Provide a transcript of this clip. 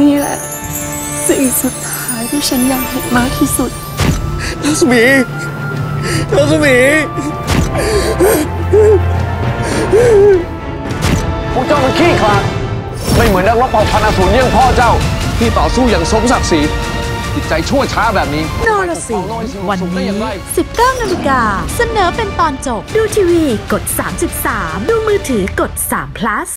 นี่แหละสิ่งสุดท้ายที่ฉันอยากเห็นมากที่สุดลักษมีลักษมีพวกเจ้ามันขี้ขลาดไม่เหมือนนักรบเผ่าพันธุ์อสูรเยี่ยงพ่อเจ้า ที่ต่อสู้อย่างสมศักดิ์ศรีจิตใจชั่วช้าแบบนี้นรสิ วันนี้ 19นาฬิกา เสนอเป็นตอนจบ ดูทีวีกด 33 ดูมือถือกด3 plus